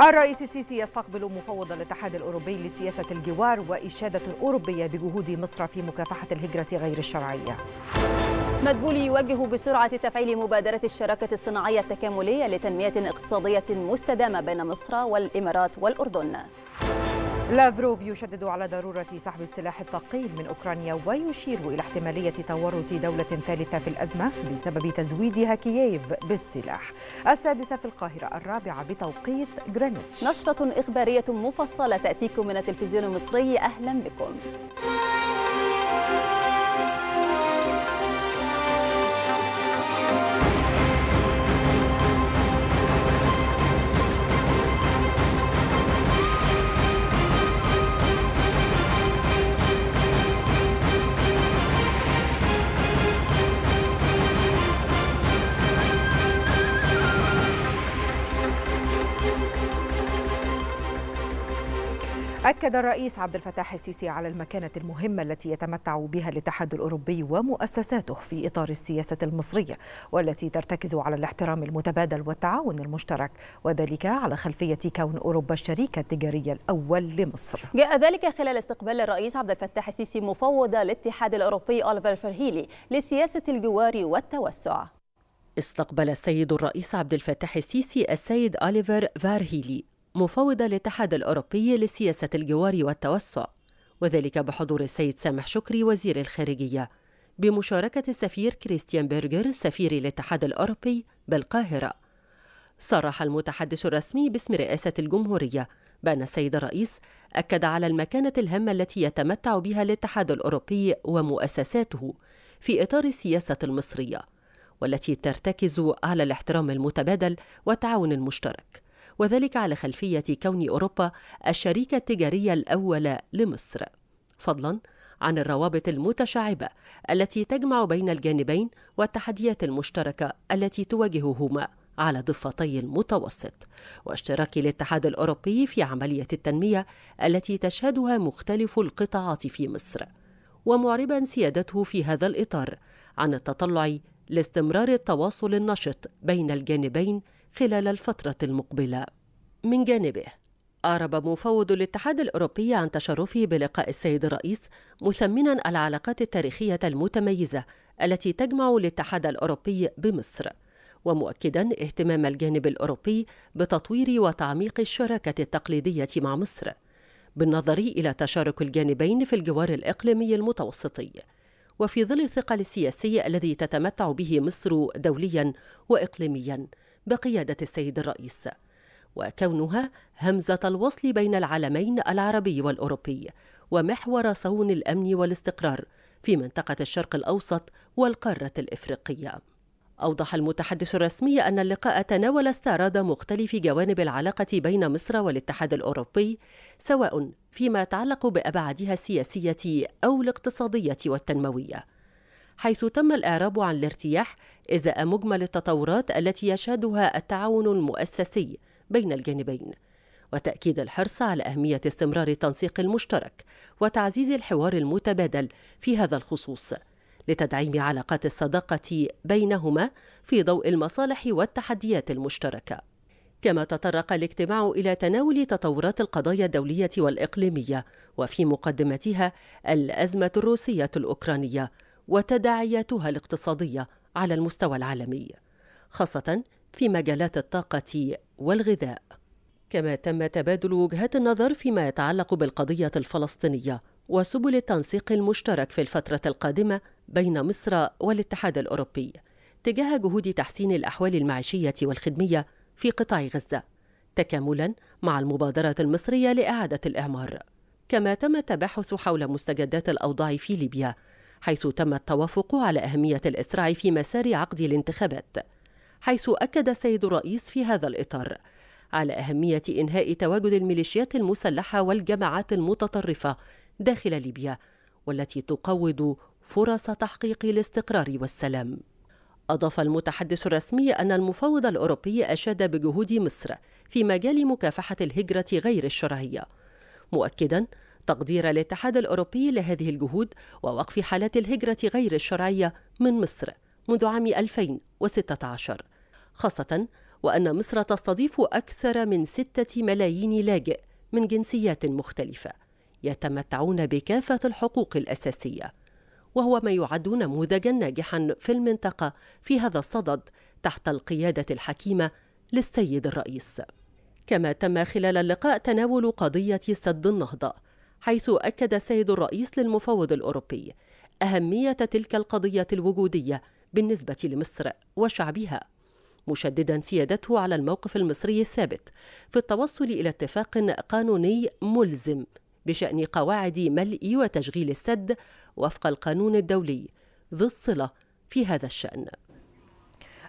الرئيس السيسي يستقبل مفوض الاتحاد الأوروبي لسياسة الجوار وإشادة أوروبية بجهود مصر في مكافحة الهجرة غير الشرعية. مدبولي يوجه بسرعة تفعيل مبادرة الشراكة الصناعية التكاملية لتنمية اقتصادية مستدامة بين مصر والإمارات والأردن. لافروف يشدد على ضرورة سحب السلاح الثقيل من أوكرانيا ويشير إلى احتمالية تورط دولة ثالثة في الأزمة بسبب تزويدها كييف بالسلاح. السادسة في القاهرة الرابعة بتوقيت جرينتش نشرة إخبارية مفصلة تأتيكم من التلفزيون المصري أهلا بكم. أكد الرئيس عبد الفتاح السيسي على المكانة المهمة التي يتمتع بها الاتحاد الأوروبي ومؤسساته في إطار السياسة المصرية والتي ترتكز على الاحترام المتبادل والتعاون المشترك وذلك على خلفية كون أوروبا الشريك التجاري الأول لمصر. جاء ذلك خلال استقبال الرئيس عبد الفتاح السيسي مفوض الاتحاد الأوروبي أوليفر فرهيلي لسياسة الجوار والتوسع. استقبل السيد الرئيس عبد الفتاح السيسي السيد أوليفر فارهيلي مفوض الاتحاد الأوروبي لسياسة الجوار والتوسع وذلك بحضور السيد سامح شكري وزير الخارجية بمشاركة السفير كريستيان بيرجر سفير الاتحاد الأوروبي بالقاهرة. صرح المتحدث الرسمي باسم رئاسة الجمهورية بأن السيد الرئيس أكد على المكانة الهامة التي يتمتع بها الاتحاد الأوروبي ومؤسساته في إطار السياسة المصرية والتي ترتكز على الاحترام المتبادل والتعاون المشترك. وذلك على خلفية كون أوروبا الشريك التجاري الأول لمصر. فضلا عن الروابط المتشعبة التي تجمع بين الجانبين والتحديات المشتركة التي تواجههما على ضفتي المتوسط واشتراك الاتحاد الأوروبي في عملية التنمية التي تشهدها مختلف القطاعات في مصر. ومعربا سيادته في هذا الإطار عن التطلع لاستمرار التواصل النشط بين الجانبين خلال الفترة المقبلة. من جانبه، أعرب مفوض الاتحاد الأوروبي عن تشرفه بلقاء السيد الرئيس مثمنا العلاقات التاريخية المتميزة التي تجمع الاتحاد الأوروبي بمصر، ومؤكدا اهتمام الجانب الأوروبي بتطوير وتعميق الشراكة التقليدية مع مصر، بالنظر إلى تشارك الجانبين في الجوار الإقليمي المتوسطي. وفي ظل الثقل السياسي الذي تتمتع به مصر دوليا واقليميا بقيادة السيد الرئيس وكونها همزة الوصل بين العالمين العربي والأوروبي ومحور صون الأمن والاستقرار في منطقة الشرق الأوسط والقارة الإفريقية. أوضح المتحدث الرسمي أن اللقاء تناول استعراض مختلف جوانب العلاقة بين مصر والاتحاد الأوروبي سواء فيما يتعلق بأبعادها السياسية أو الاقتصادية والتنموية. حيث تم الإعراب عن الارتياح إزاء مجمل التطورات التي يشهدها التعاون المؤسسي بين الجانبين وتأكيد الحرص على أهمية استمرار التنسيق المشترك وتعزيز الحوار المتبادل في هذا الخصوص لتدعيم علاقات الصداقة بينهما في ضوء المصالح والتحديات المشتركة. كما تطرق الاجتماع إلى تناول تطورات القضايا الدولية والإقليمية وفي مقدمتها الأزمة الروسية الأوكرانية وتداعياتها الاقتصادية على المستوى العالمي، خاصة في مجالات الطاقة والغذاء. كما تم تبادل وجهات النظر فيما يتعلق بالقضية الفلسطينية وسبل التنسيق المشترك في الفترة القادمة بين مصر والاتحاد الأوروبي تجاه جهود تحسين الأحوال المعيشية والخدمية في قطاع غزة تكاملا مع المبادرة المصرية لإعادة الإعمار كما تم التباحث حول مستجدات الأوضاع في ليبيا حيث تم التوافق على أهمية الإسراع في مسار عقد الانتخابات حيث أكد السيد الرئيس في هذا الإطار على أهمية إنهاء تواجد الميليشيات المسلحة والجماعات المتطرفة داخل ليبيا والتي تقوض فرص تحقيق الاستقرار والسلام. أضاف المتحدث الرسمي أن المفوض الأوروبي أشاد بجهود مصر في مجال مكافحة الهجرة غير الشرعية مؤكدا تقدير الاتحاد الأوروبي لهذه الجهود ووقف حالات الهجرة غير الشرعية من مصر منذ عام 2016 خاصة وأن مصر تستضيف أكثر من ستة ملايين لاجئ من جنسيات مختلفة يتمتعون بكافة الحقوق الأساسية. وهو ما يعد نموذجا ناجحا في المنطقة في هذا الصدد تحت القيادة الحكيمة للسيد الرئيس. كما تم خلال اللقاء تناول قضية سد النهضة حيث أكد السيد الرئيس للمفوض الأوروبي أهمية تلك القضية الوجودية بالنسبة لمصر وشعبها. مشددا سيادته على الموقف المصري الثابت في التوصل إلى اتفاق قانوني ملزم بشأن قواعد ملء وتشغيل السد وفق القانون الدولي ذو الصلة في هذا الشأن.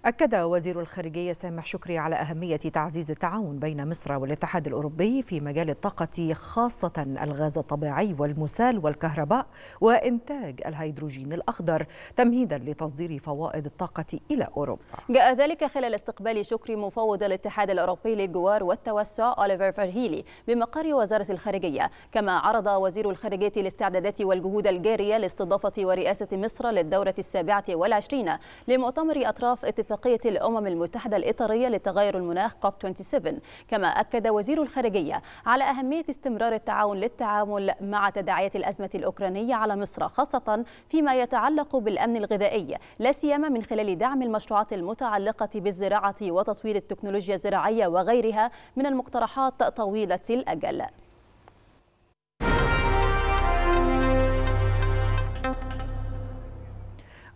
أكد وزير الخارجية سامح شكري على أهمية تعزيز التعاون بين مصر والاتحاد الأوروبي في مجال الطاقة خاصة الغاز الطبيعي والمسال والكهرباء وإنتاج الهيدروجين الأخضر تمهيدا لتصدير فوائد الطاقة إلى أوروبا. جاء ذلك خلال استقبال شكري مفوض الاتحاد الأوروبي للجوار والتوسع أوليفر فرهيلي بمقر وزارة الخارجية كما عرض وزير الخارجية الاستعدادات والجهود الجارية لاستضافة ورئاسة مصر للدورة السابعة والعشرين لمؤتمر أطراف اتفاق اتفاقية الأمم المتحدة الإطارية لتغير المناخ كوب 27 كما أكد وزير الخارجية على أهمية استمرار التعاون للتعامل مع تداعيات الأزمة الأوكرانية على مصر خاصة فيما يتعلق بالأمن الغذائي لا سيما من خلال دعم المشروعات المتعلقة بالزراعة وتطوير التكنولوجيا الزراعية وغيرها من المقترحات طويلة الأجل.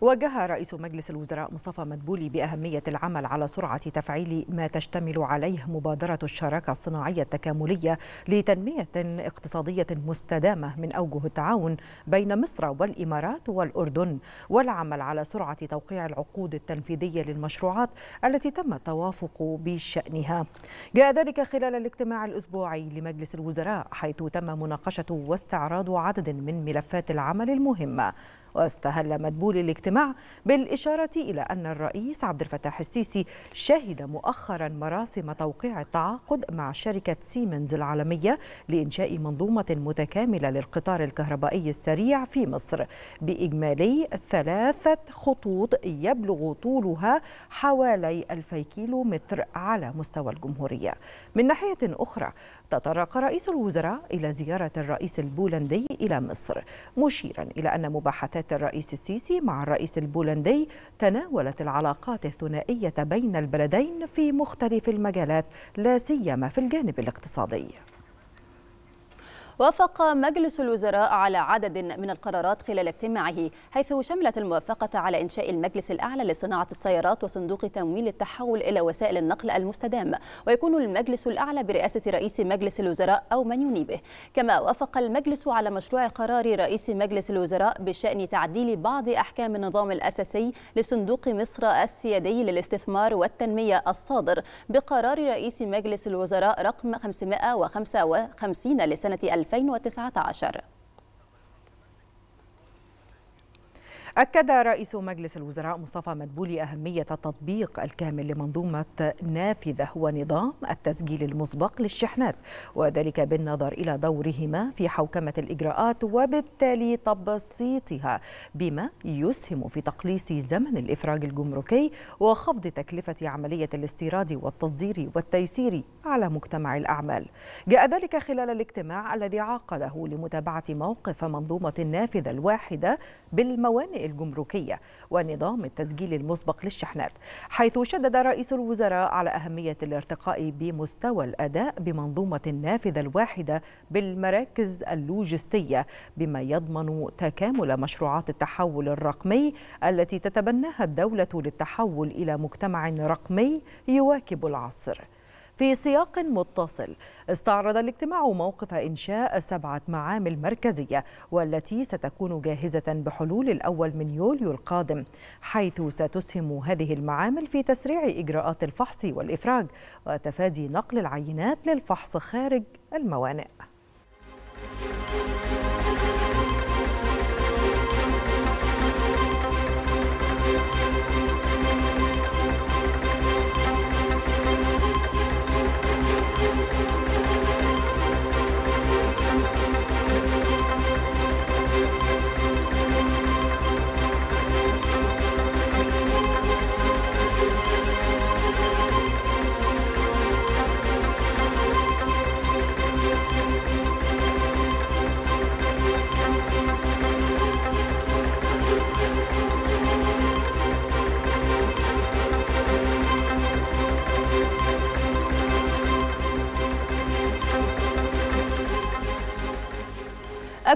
وجه رئيس مجلس الوزراء مصطفى مدبولي بأهمية العمل على سرعة تفعيل ما تشتمل عليه مبادرة الشراكة الصناعية التكاملية لتنمية اقتصادية مستدامة من أوجه التعاون بين مصر والإمارات والأردن والعمل على سرعة توقيع العقود التنفيذية للمشروعات التي تم التوافق بشأنها. جاء ذلك خلال الاجتماع الأسبوعي لمجلس الوزراء حيث تم مناقشة واستعراض عدد من ملفات العمل المهمة واستهل مدبول الاجتماع بالإشارة إلى أن الرئيس عبد الفتاح السيسي شهد مؤخرا مراسم توقيع التعاقد مع شركة سيمنز العالمية لإنشاء منظومة متكاملة للقطار الكهربائي السريع في مصر بإجمالي ثلاثة خطوط يبلغ طولها حوالي ألفي كيلو متر على مستوى الجمهورية. من ناحية أخرى تطرق رئيس الوزراء إلى زيارة الرئيس البولندي إلى مصر مشيرا إلى أن مباحثات الرئيس السيسي مع الرئيس البولندي تناولت العلاقات الثنائية بين البلدين في مختلف المجالات لا سيما في الجانب الاقتصادي. وافق مجلس الوزراء على عدد من القرارات خلال اجتماعه حيث شملت الموافقة على إنشاء المجلس الأعلى لصناعة السيارات وصندوق تمويل التحول إلى وسائل النقل المستدام. ويكون المجلس الأعلى برئاسة رئيس مجلس الوزراء أو من ينيبه. كما وافق المجلس على مشروع قرار رئيس مجلس الوزراء بشأن تعديل بعض أحكام النظام الأساسي لصندوق مصر السيادي للاستثمار والتنمية الصادر بقرار رئيس مجلس الوزراء رقم 555 لسنة 2019 أكد رئيس مجلس الوزراء مصطفى مدبولي أهمية التطبيق الكامل لمنظومة نافذة ونظام التسجيل المسبق للشحنات وذلك بالنظر إلى دورهما في حوكمة الإجراءات وبالتالي تبسيطها بما يسهم في تقليص زمن الإفراج الجمركي وخفض تكلفة عملية الاستيراد والتصدير والتيسير على مجتمع الأعمال. جاء ذلك خلال الاجتماع الذي عقده لمتابعة موقف منظومة النافذة الواحدة بالموانئ الجمركية ونظام التسجيل المسبق للشحنات حيث شدد رئيس الوزراء على أهمية الارتقاء بمستوى الأداء بمنظومة النافذة الواحدة بالمراكز اللوجستية بما يضمن تكامل مشروعات التحول الرقمي التي تتبناها الدولة للتحول إلى مجتمع رقمي يواكب العصر. في سياق متصل. استعرض الاجتماع موقف إنشاء سبعة معامل مركزية والتي ستكون جاهزة بحلول الأول من يوليو القادم حيث ستسهم هذه المعامل في تسريع إجراءات الفحص والإفراج وتفادي نقل العينات للفحص خارج الموانئ.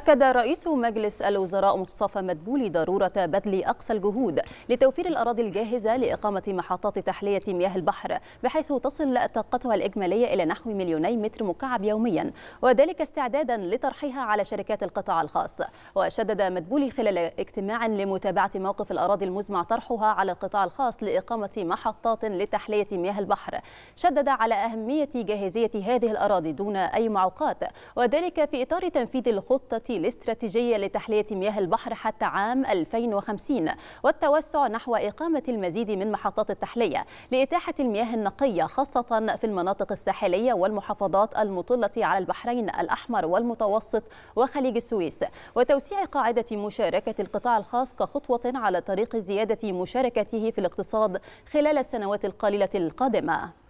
أكد رئيس مجلس الوزراء مصطفى مدبولي ضرورة بذل أقصى الجهود لتوفير الأراضي الجاهزة لإقامة محطات تحلية مياه البحر بحيث تصل طاقتها الإجمالية إلى نحو مليوني متر مكعب يوميا وذلك استعدادا لطرحها على شركات القطاع الخاص. وشدد مدبولي خلال اجتماع لمتابعة موقف الأراضي المزمع طرحها على القطاع الخاص لإقامة محطات لتحلية مياه البحر. شدد على أهمية جاهزية هذه الأراضي دون أي معوقات وذلك في إطار تنفيذ الخطة الاستراتيجية لتحلية مياه البحر حتى عام 2050 والتوسع نحو إقامة المزيد من محطات التحلية لإتاحة المياه النقية خاصة في المناطق الساحلية والمحافظات المطلة على البحرين الأحمر والمتوسط وخليج السويس. وتوسيع قاعدة مشاركة القطاع الخاص كخطوة على طريق زيادة مشاركته في الاقتصاد خلال السنوات القليلة القادمة.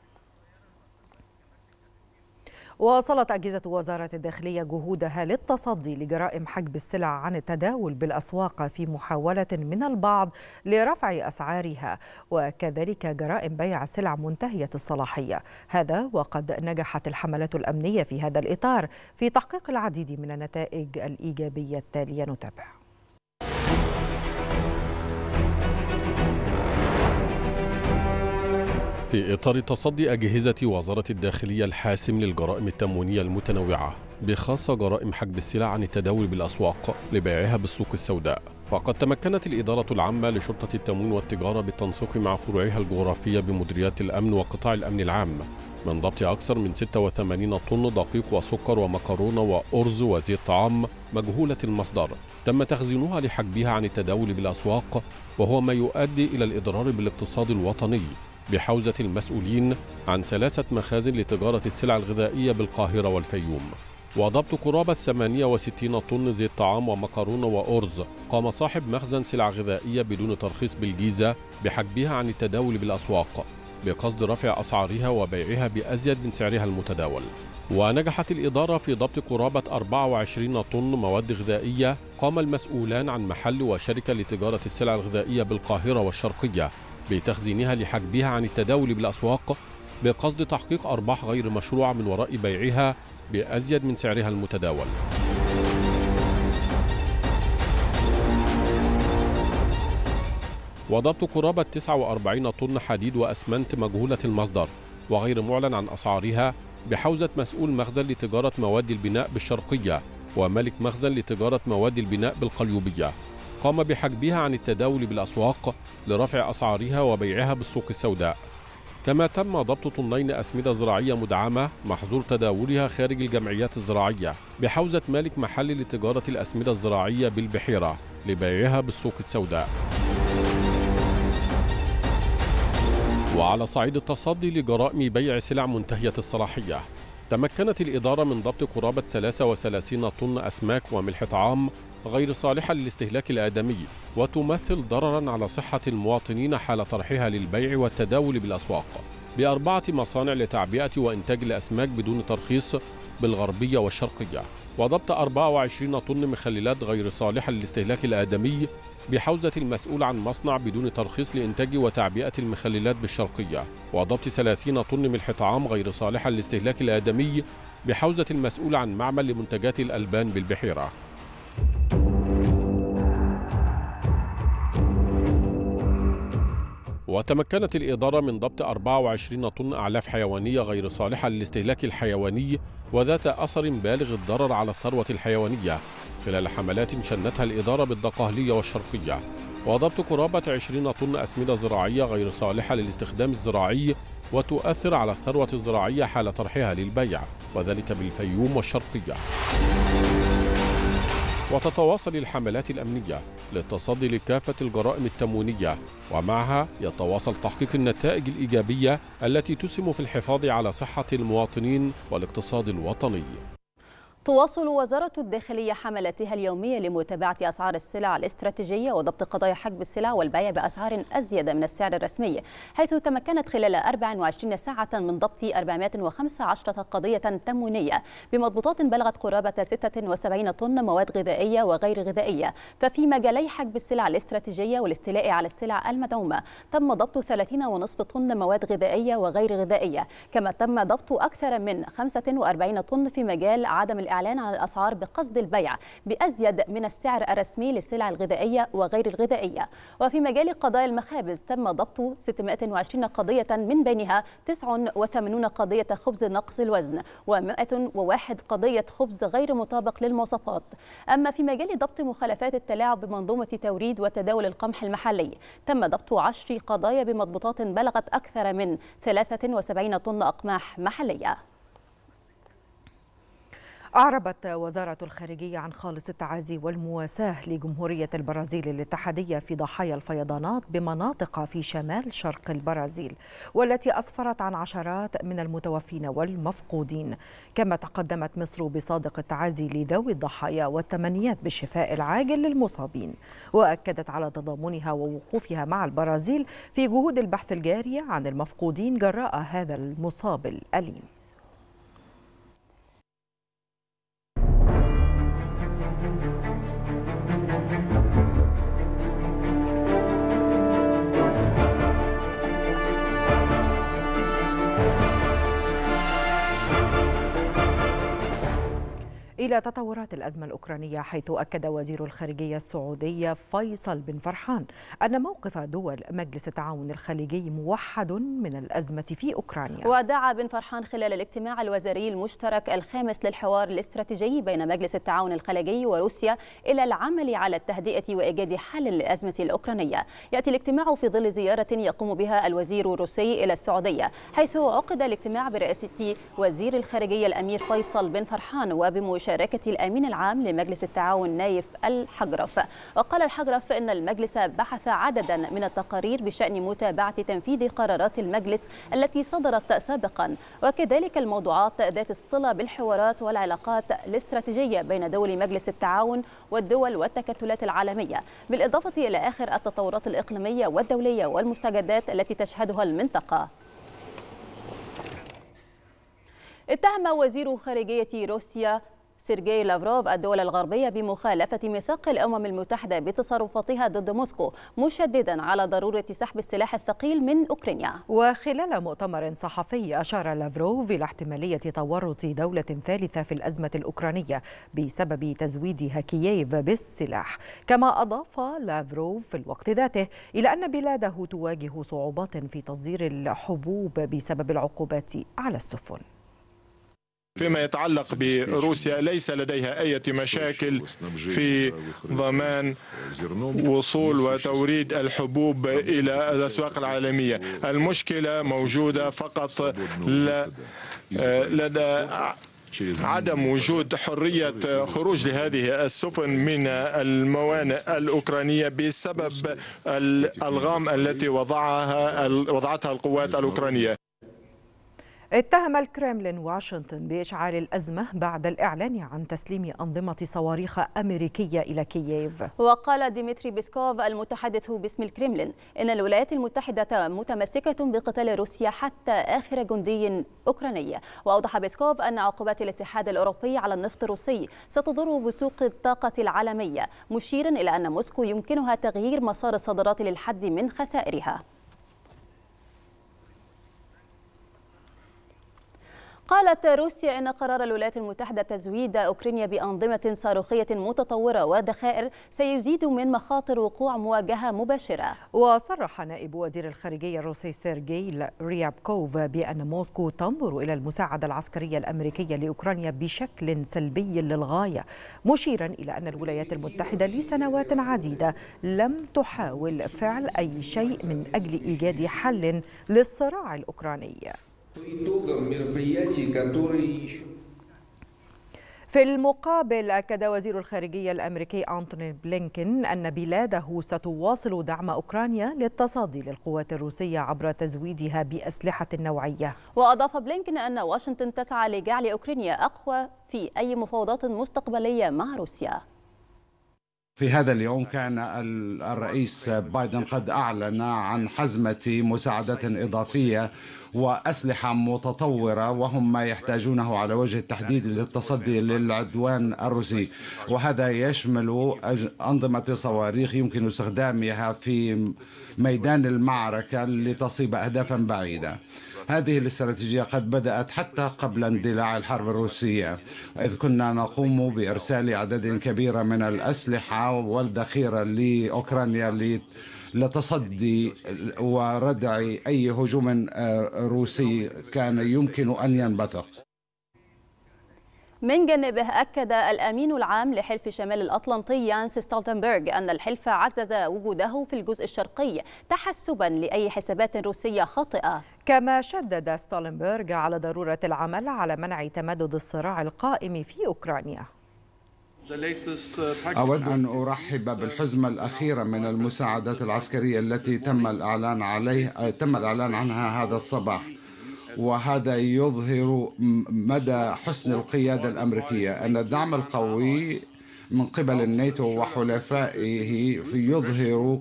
واصلت أجهزة وزارة الداخلية جهودها للتصدي لجرائم حجب السلع عن التداول بالأسواق في محاولة من البعض لرفع أسعارها وكذلك جرائم بيع سلع منتهية الصلاحية. هذا وقد نجحت الحملات الأمنية في هذا الإطار في تحقيق العديد من النتائج الإيجابية التالية. نتابع. في إطار تصدي أجهزة وزارة الداخلية الحاسم للجرائم التموينية المتنوعة بخاصة جرائم حجب السلع عن التداول بالأسواق لبيعها بالسوق السوداء. فقد تمكنت الإدارة العامة لشرطة التموين والتجارة بالتنسيق مع فروعها الجغرافية بمديريات الأمن وقطاع الأمن العام من ضبط أكثر من 86 طن دقيق وسكر ومكرونة وأرز وزيت طعام مجهولة المصدر. تم تخزينها لحجبها عن التداول بالأسواق وهو ما يؤدي إلى الإضرار بالاقتصاد الوطني. بحوزة المسؤولين عن ثلاثة مخازن لتجارة السلع الغذائية بالقاهرة والفيوم. وضبط قرابة 68 طن زيت طعام ومكرونة وأرز. قام صاحب مخزن سلع غذائية بدون ترخيص بالجيزة بحجبها عن التداول بالأسواق بقصد رفع أسعارها وبيعها بأزيد من سعرها المتداول. ونجحت الإدارة في ضبط قرابة 24 طن مواد غذائية قام المسؤولان عن محل وشركة لتجارة السلع الغذائية بالقاهرة والشرقية. بتخزينها لحجبها عن التداول بالأسواق بقصد تحقيق أرباح غير مشروعة من وراء بيعها بأزيد من سعرها المتداول. وضبط قرابة 49 طن حديد وأسمنت مجهولة المصدر وغير معلن عن أسعارها بحوزة مسؤول مخزن لتجارة مواد البناء بالشرقية وملك مخزن لتجارة مواد البناء بالقليوبية. قام بحجبها عن التداول بالأسواق لرفع أسعارها وبيعها بالسوق السوداء. كما تم ضبط طنين أسمدة زراعية مدعمة محظور تداولها خارج الجمعيات الزراعية بحوزة مالك محل لتجارة الأسمدة الزراعية بالبحيرة لبيعها بالسوق السوداء. وعلى صعيد التصدي لجرائم بيع سلع منتهية الصلاحية تمكنت الإدارة من ضبط قرابة 33 طن أسماك وملح طعام غير صالحة للاستهلاك الآدمي وتمثل ضررا على صحة المواطنين حال طرحها للبيع والتداول بالأسواق. بأربعة مصانع لتعبئة وإنتاج الأسماك بدون ترخيص بالغربية والشرقية. وضبط 24 طن مخللات غير صالحة للاستهلاك الآدمي بحوزة المسؤول عن مصنع بدون ترخيص لإنتاج وتعبئة المخللات بالشرقية. وضبط 30 طن ملح طعام غير صالحة للاستهلاك الآدمي بحوزة المسؤول عن معمل لمنتجات الألبان بالبحيرة. وتمكنت الإدارة من ضبط 24 طن أعلاف حيوانية غير صالحة للاستهلاك الحيواني وذات أثر بالغ الضرر على الثروة الحيوانية. خلال حملات شنتها الإدارة بالدقهلية والشرقية وضبط قرابة 20 طن أسمدة زراعية غير صالحة للاستخدام الزراعي وتؤثر على الثروة الزراعية حال طرحها للبيع وذلك بالفيوم والشرقية. وتتواصل الحملات الأمنية للتصدي لكافة الجرائم التموينية ومعها يتواصل تحقيق النتائج الإيجابية التي تسهم في الحفاظ على صحة المواطنين والاقتصاد الوطني. تواصل وزارة الداخلية حملاتها اليومية لمتابعة أسعار السلع الاستراتيجية وضبط قضايا حجب السلع والبيع بأسعار أزيد من السعر الرسمي حيث تمكنت خلال 24 ساعة من ضبط 415 قضية تموينية بمضبوطات بلغت قرابة 76 طن مواد غذائية وغير غذائية ففي مجالي حجب السلع الاستراتيجية والاستيلاء على السلع المدعومة تم ضبط 30.5 طن مواد غذائية وغير غذائية كما تم ضبط أكثر من 45 طن في مجال عدم الإعلام الإعلان عن الأسعار بقصد البيع بأزيد من السعر الرسمي للسلع الغذائية وغير الغذائية. وفي مجال قضايا المخابز تم ضبط 620 قضية من بينها 89 قضية خبز نقص الوزن و101 قضية خبز غير مطابق للمواصفات. أما في مجال ضبط مخالفات التلاعب بمنظومة توريد وتداول القمح المحلي تم ضبط 10 قضايا بمضبوطات بلغت أكثر من 73 طن أقماح محلية. أعربت وزارة الخارجية عن خالص التعازي والمواساة لجمهورية البرازيل الاتحادية في ضحايا الفيضانات بمناطق في شمال شرق البرازيل والتي أسفرت عن عشرات من المتوفين والمفقودين. كما تقدمت مصر بصادق التعازي لذوي الضحايا والتمنيات بالشفاء العاجل للمصابين. وأكدت على تضامنها ووقوفها مع البرازيل في جهود البحث الجارية عن المفقودين جراء هذا المصاب الأليم. إلى تطورات الأزمة الأوكرانية حيث أكد وزير الخارجية السعودية فيصل بن فرحان أن موقف دول مجلس التعاون الخليجي موحد من الأزمة في أوكرانيا. ودعا بن فرحان خلال الاجتماع الوزاري المشترك الخامس للحوار الاستراتيجي بين مجلس التعاون الخليجي وروسيا إلى العمل على التهدئة وإيجاد حل للأزمة الأوكرانية. يأتي الاجتماع في ظل زيارة يقوم بها الوزير الروسي إلى السعودية حيث عقد الاجتماع برئاسة وزير الخارجية الأمير فيصل بن فرحان وبمشاركة مشاركة الأمين العام لمجلس التعاون نايف الحجرف. وقال الحجرف إن المجلس بحث عددا من التقارير بشأن متابعة تنفيذ قرارات المجلس التي صدرت سابقا. وكذلك الموضوعات ذات الصلة بالحوارات والعلاقات الاستراتيجية بين دول مجلس التعاون والدول والتكتلات العالمية بالإضافة إلى آخر التطورات الإقليمية والدولية والمستجدات التي تشهدها المنطقة. اتهم وزير خارجية روسيا سيرجي لافروف الدول الغربية بمخالفة ميثاق الأمم المتحدة بتصرفاتها ضد موسكو مشددا على ضرورة سحب السلاح الثقيل من أوكرانيا. وخلال مؤتمر صحفي أشار لافروف إلى احتمالية تورط دولة ثالثة في الأزمة الأوكرانية بسبب تزويدها كييف بالسلاح. كما أضاف لافروف في الوقت ذاته إلى أن بلاده تواجه صعوبات في تصدير الحبوب بسبب العقوبات على السفن. فيما يتعلق بروسيا ليس لديها أي مشاكل في ضمان وصول وتوريد الحبوب إلى الأسواق العالمية. المشكلة موجودة فقط لدى عدم وجود حرية خروج لهذه السفن من الموانئ الأوكرانية بسبب الألغام التي وضعها وضعتها القوات الأوكرانية. اتهم الكرملين واشنطن بإشعال الأزمة بعد الإعلان عن تسليم أنظمة صواريخ أمريكية إلى كييف. وقال ديمتري بيسكوف المتحدث باسم الكرملين إن الولايات المتحدة متمسكة بقتال روسيا حتى آخر جندي أوكراني. وأوضح بيسكوف أن عقوبات الاتحاد الأوروبي على النفط الروسي ستضر بسوق الطاقة العالمية مشيرا إلى أن موسكو يمكنها تغيير مسار الصادرات للحد من خسائرها. قالت روسيا إن قرار الولايات المتحدة تزويد أوكرانيا بأنظمة صاروخية متطورة وذخائر سيزيد من مخاطر وقوع مواجهة مباشرة. وصرح نائب وزير الخارجية الروسي سيرجي ريابكوف بأن موسكو تنظر إلى المساعدة العسكرية الأمريكية لأوكرانيا بشكل سلبي للغاية، مشيرا إلى أن الولايات المتحدة لسنوات عديدة لم تحاول فعل أي شيء من أجل إيجاد حل للصراع الأوكراني. في المقابل أكد وزير الخارجية الأمريكي أنتوني بلينكين أن بلاده ستواصل دعم أوكرانيا للتصدي للقوات الروسية عبر تزويدها بأسلحة نوعية. وأضاف بلينكين أن واشنطن تسعى لجعل أوكرانيا أقوى في أي مفاوضات مستقبلية مع روسيا. في هذا اليوم كان الرئيس بايدن قد أعلن عن حزمة مساعدات إضافية وأسلحة متطورة وهم ما يحتاجونه على وجه التحديد للتصدي للعدوان الروسي. وهذا يشمل أنظمة صواريخ يمكن استخدامها في ميدان المعركة لتصيب أهدافا بعيدة. هذه الاستراتيجية قد بدأت حتى قبل اندلاع الحرب الروسية إذ كنا نقوم بإرسال عدد كبير من الأسلحة والذخيرة لأوكرانيا لتصدي وردع أي هجوم روسي كان يمكن أن ينبثق. من جانبه أكد الأمين العام لحلف شمال الأطلنطي يانس ستولتنبرغ أن الحلف عزز وجوده في الجزء الشرقي تحسبا لأي حسابات روسية خاطئة. كما شدد ستولنبرغ على ضرورة العمل على منع تمدد الصراع القائم في أوكرانيا. أود أن أرحب بالحزمة الأخيرة من المساعدات العسكرية التي تم الإعلان عليه تم الإعلان عنها هذا الصباح. وهذا يظهر مدى حسن القيادة الأمريكية. أن الدعم القوي من قبل الناتو وحلفائه يظهر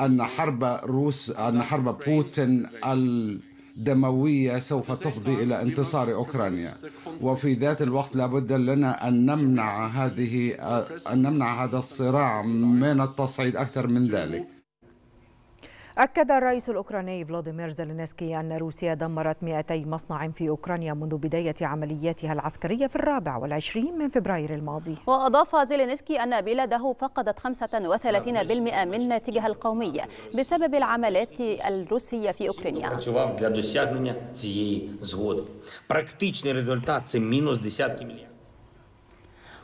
أن حرب روس أن حرب بوتين الدموية سوف تفضي إلى انتصار أوكرانيا. وفي ذات الوقت لابد لنا أن نمنع هذه أن نمنع هذا الصراع من التصعيد أكثر من ذلك. أكد الرئيس الأوكراني فلاديمير زيلينسكي أن روسيا دمرت 200 مصنع في أوكرانيا منذ بداية عملياتها العسكرية في الرابع والعشرين من فبراير الماضي وأضاف زيلينسكي أن بلاده فقدت 35% من ناتجها القومي بسبب العمليات الروسية في أوكرانيا Практичний результат – це мінус десятки мільярдів.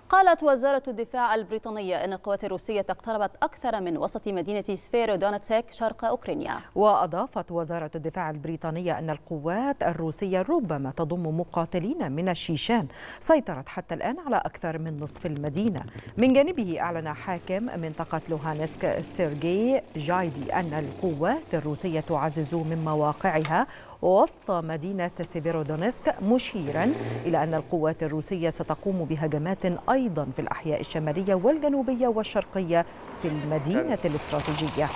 قالت وزارة الدفاع البريطانية أن القوات الروسية اقتربت أكثر من وسط مدينة سفيرو دونتسك شرق أوكرانيا. وأضافت وزارة الدفاع البريطانية أن القوات الروسية ربما تضم مقاتلين من الشيشان. سيطرت حتى الآن على أكثر من نصف المدينة. من جانبه أعلن حاكم منطقة لوهانسك سيرجي جايداي أن القوات الروسية تعزز من مواقعها وسط مدينة سيفيرودونسك مشيرا إلى أن القوات الروسية ستقوم بهجمات أيضا في الأحياء الشمالية والجنوبية والشرقية في المدينة الاستراتيجية.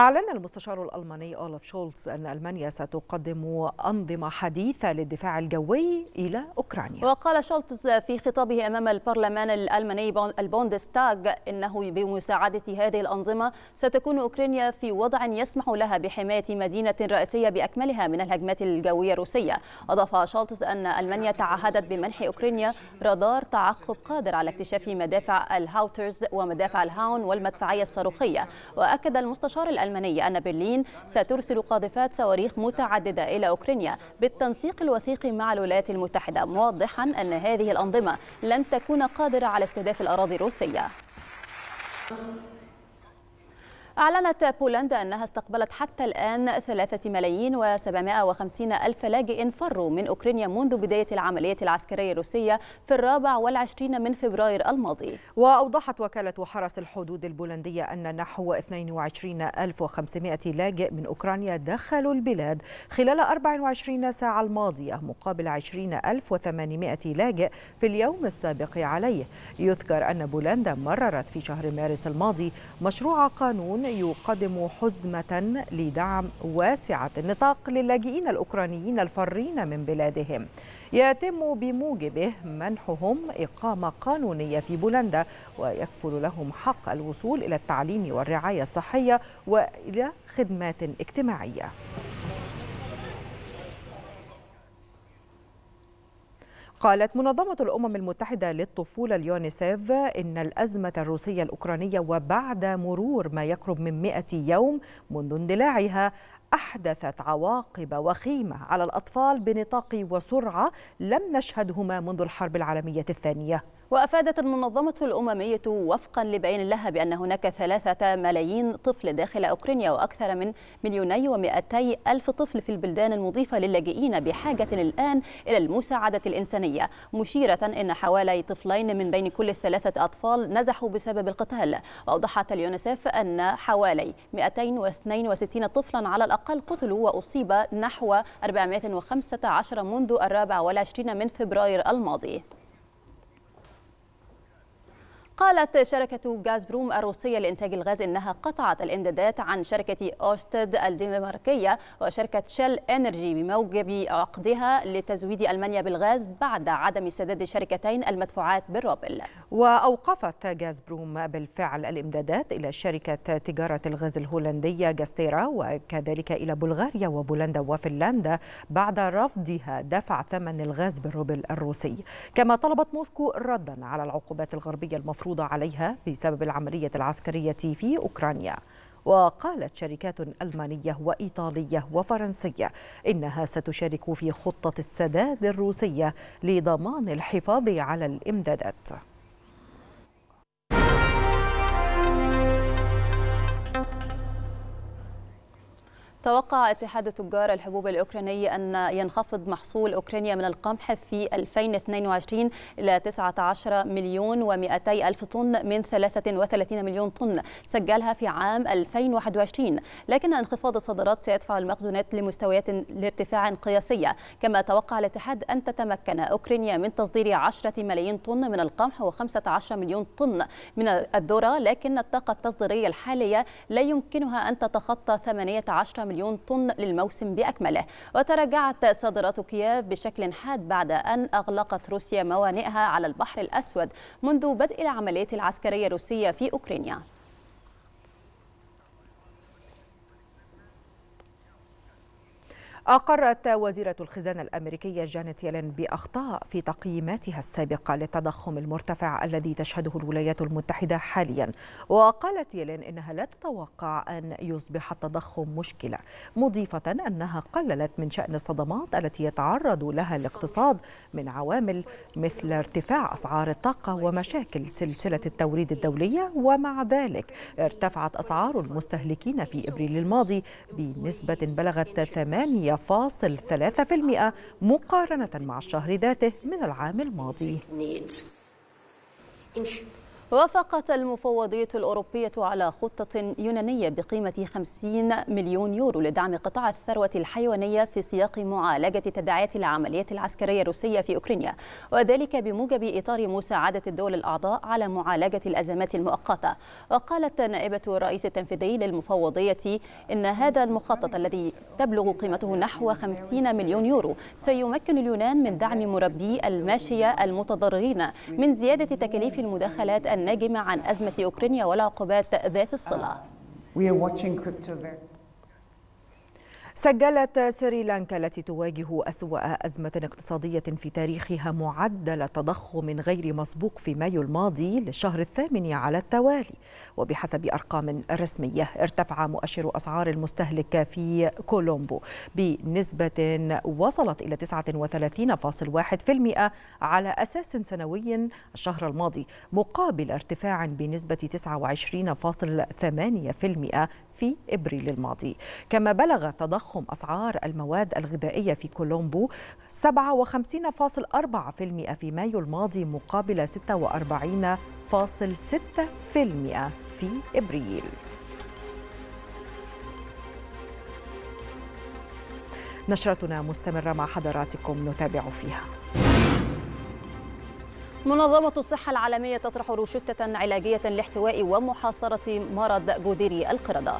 أعلن المستشار الألماني أولف شولتز أن ألمانيا ستقدم أنظمة حديثة للدفاع الجوي إلى أوكرانيا. وقال شولتز في خطابه أمام البرلمان الألماني البوندستاغ إنه بمساعدة هذه الأنظمة ستكون أوكرانيا في وضع يسمح لها بحماية مدينة رئيسية بأكملها من الهجمات الجوية الروسية. أضاف شولتز أن ألمانيا تعهدت بمنح أوكرانيا رادار تعقب قادر على اكتشاف مدافع الهاوترز ومدافع الهاون والمدفعية الصاروخية. وأكد المستشار الألمانية أن برلين سترسل قاذفات صواريخ متعددة إلى أوكرانيا بالتنسيق الوثيق مع الولايات المتحدة موضحا أن هذه الأنظمة لن تكون قادرة على استهداف الأراضي الروسية. أعلنت بولندا أنها استقبلت حتى الآن 3 ملايين و750 ألف لاجئ فروا من أوكرانيا منذ بداية العملية العسكرية الروسية في الرابع والعشرين من فبراير الماضي. وأوضحت وكالة حرس الحدود البولندية أن نحو 22500 لاجئ من أوكرانيا دخلوا البلاد خلال 24 ساعة الماضية مقابل 20800 لاجئ في اليوم السابق عليه. يذكر أن بولندا مررت في شهر مارس الماضي مشروع قانون يقدم حزمة لدعم واسعة النطاق للاجئين الأوكرانيين الفارين من بلادهم. يتم بموجبه منحهم إقامة قانونية في بولندا ويكفل لهم حق الوصول إلى التعليم والرعاية الصحية وإلى خدمات اجتماعية. قالت منظمة الأمم المتحدة للطفولة اليونيسيف إن الأزمة الروسية الأوكرانية وبعد مرور ما يقرب من 100 يوم منذ اندلاعها أحدثت عواقب وخيمة على الأطفال بنطاق وسرعة لم نشهدهما منذ الحرب العالمية الثانية. وأفادت المنظمة الأممية وفقا لبيان لها بأن هناك ثلاثة ملايين طفل داخل أوكرانيا وأكثر من مليوني ومئتي ألف طفل في البلدان المضيفة للاجئين بحاجة الآن إلى المساعدة الإنسانية مشيرة أن حوالي طفلين من بين كل الثلاثة أطفال نزحوا بسبب القتال. وأوضحت اليونسيف أن حوالي 262 طفلا على الأقل قتلوا وأصيب نحو 415 منذ الرابع والعشرين من فبراير الماضي. قالت شركة غازبروم الروسية لإنتاج الغاز إنها قطعت الإمدادات عن شركة أورستد الدنماركية وشركة شيل إنرجي بموجب عقدها لتزويد ألمانيا بالغاز بعد عدم سداد الشركتين المدفوعات بالروبل. وأوقفت غازبروم بالفعل الإمدادات إلى شركة تجارة الغاز الهولندية جاستيرا وكذلك إلى بلغاريا وبولندا وفنلندا بعد رفضها دفع ثمن الغاز بالروبل الروسي. كما طلبت موسكو ردا على العقوبات الغربية المفروضة عليها بسبب العملية العسكرية في أوكرانيا. وقالت شركات ألمانية وإيطالية وفرنسية إنها ستشارك في خطة السداد الروسية لضمان الحفاظ على الإمدادات. توقع اتحاد تجار الحبوب الأوكراني أن ينخفض محصول أوكرانيا من القمح في 2022 إلى 19 مليون و200 ألف طن من 33 مليون طن سجلها في عام 2021 لكن انخفاض الصادرات سيدفع المخزونات لمستويات لارتفاع قياسية. كما توقع الاتحاد أن تتمكن أوكرانيا من تصدير 10 ملايين طن من القمح و15 مليون طن من الذرة لكن الطاقة التصديرية الحالية لا يمكنها أن تتخطى 18 مليون طن للموسم بأكمله. وتراجعت صادرات كييف بشكل حاد بعد أن أغلقت روسيا موانئها على البحر الأسود منذ بدء العملية العسكرية الروسية في أوكرانيا. أقرت وزيرة الخزانة الأمريكية جانيت يلين بأخطاء في تقييماتها السابقة للتضخم المرتفع الذي تشهده الولايات المتحدة حاليا. وقالت يلين إنها لا تتوقع أن يصبح التضخم مشكلة مضيفة أنها قللت من شأن الصدمات التي يتعرض لها الاقتصاد من عوامل مثل ارتفاع أسعار الطاقة ومشاكل سلسلة التوريد الدولية. ومع ذلك ارتفعت أسعار المستهلكين في إبريل الماضي بنسبة بلغت 8 8.3% مقارنة مع الشهر ذاته من العام الماضي. وافقت المفوضية الأوروبية على خطة يونانية بقيمة 50 مليون يورو لدعم قطاع الثروة الحيوانية في سياق معالجة تداعيات العملية العسكرية الروسية في أوكرانيا وذلك بموجب إطار مساعدة الدول الأعضاء على معالجة الأزمات المؤقتة. وقالت نائبة الرئيس التنفيذي للمفوضية إن هذا المخطط الذي تبلغ قيمته نحو 50 مليون يورو سيمكن اليونان من دعم مربي الماشية المتضررين من زيادة تكاليف المداخلات الناجمة عن أزمة أوكرانيا والعقوبات ذات الصلة. سجلت سريلانكا التي تواجه أسوأ أزمة اقتصادية في تاريخها معدل تضخم غير مسبوق في مايو الماضي للشهر الثامن على التوالي. وبحسب أرقام رسمية ارتفع مؤشر أسعار المستهلك في كولومبو بنسبة وصلت إلى 39.1% على أساس سنوي الشهر الماضي مقابل ارتفاع بنسبة 29.8% في إبريل الماضي. كما بلغ تضخم أسعار المواد الغذائية في كولومبو 57.4% في مايو الماضي مقابل 46.6% في إبريل. نشرتنا مستمرة مع حضراتكم نتابع فيها. منظمة الصحة العالمية تطرح روشتة علاجية لاحتواء ومحاصرة مرض جدري القردة.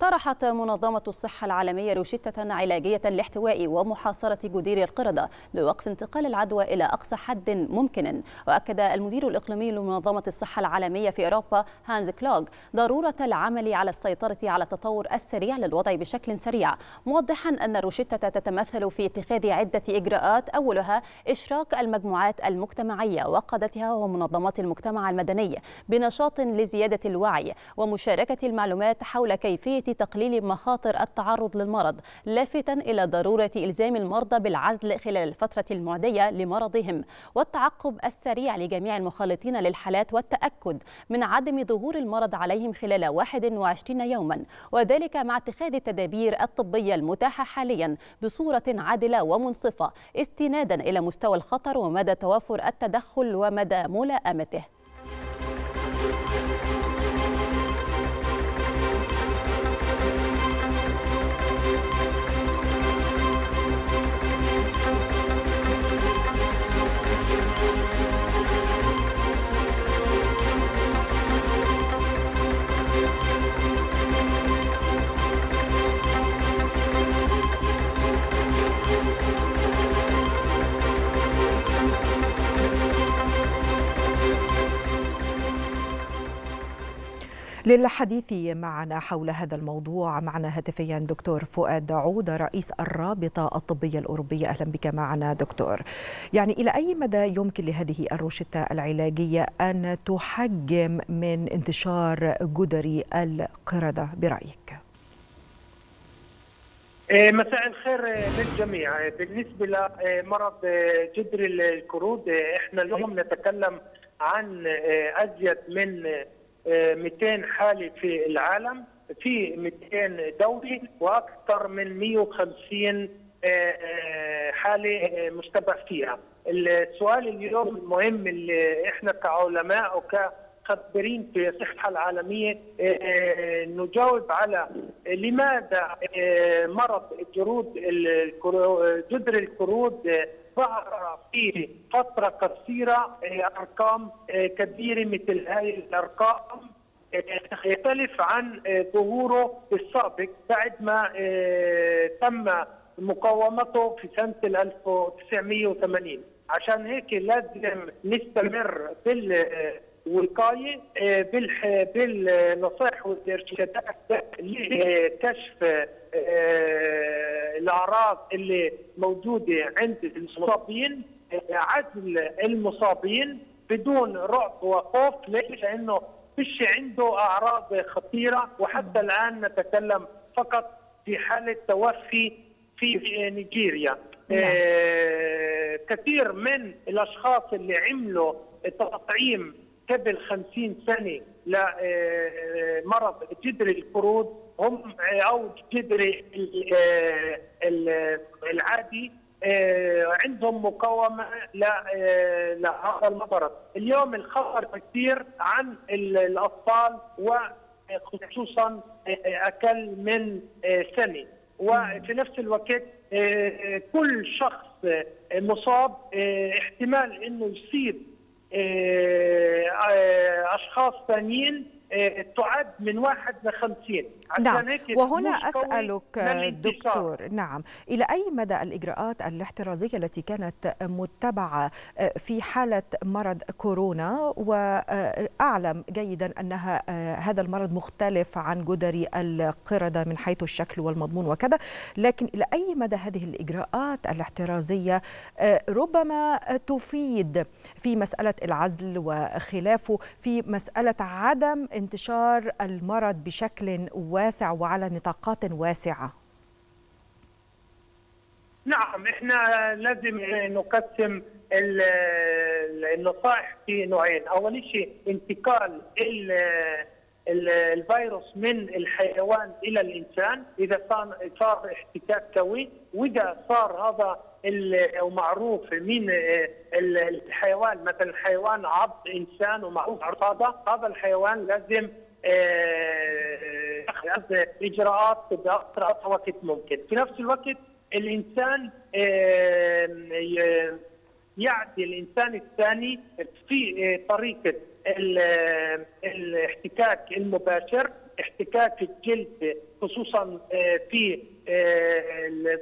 طرحت منظمة الصحة العالمية روشتة علاجية لاحتواء ومحاصرة جدير القردة لوقف انتقال العدوى إلى أقصى حد ممكن. وأكد المدير الإقليمي لمنظمة الصحة العالمية في أوروبا هانز كلوغ ضرورة العمل على السيطرة على التطور السريع للوضع بشكل سريع موضحا أن الروشتة تتمثل في اتخاذ عدة إجراءات أولها إشراك المجموعات المجتمعية وقادتها ومنظمات المجتمع المدني بنشاط لزيادة الوعي ومشاركة المعلومات حول كيفية تقليل مخاطر التعرض للمرض لافتا إلى ضرورة إلزام المرضى بالعزل خلال الفترة المعدية لمرضهم. والتعقب السريع لجميع المخالطين للحالات والتأكد من عدم ظهور المرض عليهم خلال 21 يوما. وذلك مع اتخاذ التدابير الطبية المتاحة حاليا بصورة عادلة ومنصفة استنادا إلى مستوى الخطر ومدى توافر التدخل ومدى ملائمته. للحديث معنا حول هذا الموضوع. معنا هاتفيا دكتور فؤاد عودة رئيس الرابطة الطبية الأوروبية. أهلا بك معنا دكتور. يعني إلى أي مدى يمكن لهذه الروشتة العلاجية أن تحجم من انتشار جدري القردة؟ برأيك؟ مساء الخير للجميع. بالنسبة لمرض جدري الكرود إحنا اليوم نتكلم عن أزيد من 200 حالة في العالم في 200 دولة وأكثر من 150 حالة مشتبه فيها. السؤال اليوم المهم اللي إحنا كعلماء وكخبيرين في الصحة العالمية نجاوب على لماذا مرض جرود جدر الكرود ظهر في فترة قصيرة أرقام كبيرة مثل هذه الأرقام يختلف عن ظهوره السابق بعد ما تم مقاومته في سنة 1980 عشان هيك لازم نستمر بالوقاية بالنصائح والإرشادات لكشف الأعراض اللي موجودة عند المصابين عزل المصابين بدون رعب وخوف ليش؟ لأنه فيش عنده أعراض خطيرة وحتى الآن نتكلم فقط في حالة توفي في نيجيريا نعم. آه كثير من الأشخاص اللي عملوا تطعيم قبل 50 سنة لمرض جدري القرود هم أو جدري العادي عندهم مقاومة لهذا المرض، اليوم الخطر كثير عن الأطفال وخصوصا أقل من سنة. وفي نفس الوقت كل شخص مصاب احتمال إنه يصيب أشخاص ثانيين تعد من واحد لخمسين. نعم. وهنا أسألك دكتور نعم. إلى أي مدى الإجراءات الاحترازية التي كانت متبعة في حالة مرض كورونا؟ وأعلم جيدا أنها هذا المرض مختلف عن جدري القردة من حيث الشكل والمضمون وكذا. لكن إلى أي مدى هذه الإجراءات الاحترازية ربما تفيد في مسألة العزل وخلافه في مسألة عدم انتشار المرض بشكل واسع وعلى نطاقات واسعة. نعم إحنا لازم نقسم النصائح في نوعين. أول شيء انتقال الفيروس من الحيوان إلى الإنسان. إذا صار احتكاك قوي وإذا صار هذا ومعروف من الحيوان مثلا الحيوان عض إنسان ومعروف هذا هذا الحيوان لازم اخذ إجراءات باسرع وقت ممكن. في نفس الوقت الإنسان يعدي الإنسان الثاني في طريقة الاحتكاك المباشر احتكاك الجلد خصوصا في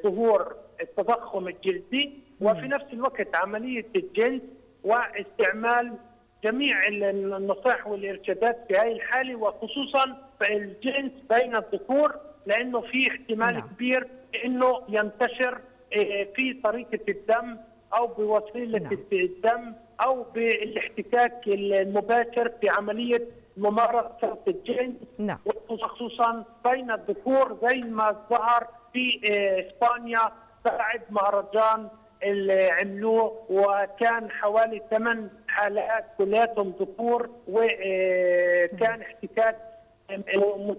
ظهور التضخم الجلدي وفي نفس الوقت عملية الجنس واستعمال جميع النصائح والإرشادات في هذه الحالة وخصوصا الجنس بين الذكور لأنه في احتمال نعم. كبير إنه ينتشر في طريقة الدم أو بوسيلة نعم. الدم أو بالاحتكاك المباشر في عملية ممارسة الجنس نعم. خصوصا بين الذكور زي ما ظهر في إسبانيا بعد مهرجان اللي عملوه وكان حوالي ثمان حالات كلياتهم ذكور وكان احتكاك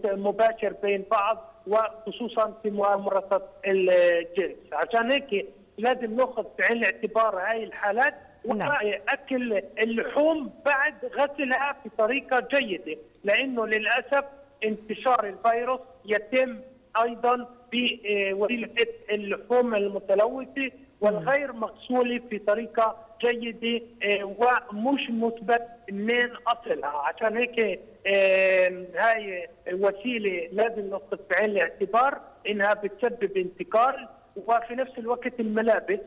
مباشر بين بعض وخصوصا في ممارسة الجنس عشان هيك لازم ناخذ في عين الاعتبار هاي الحالات واكل اللحوم بعد غسلها بطريقة جيدة لأنه للأسف انتشار الفيروس يتم أيضا بوسيله اللحوم المتلوثة والغير مغسوله بطريقه جيدة ومش مثبت من أصلها عشان هيك هاي وسيلة لازم ناخذ في عين الاعتبار إنها بتسبب انتقال وفي نفس الوقت الملابس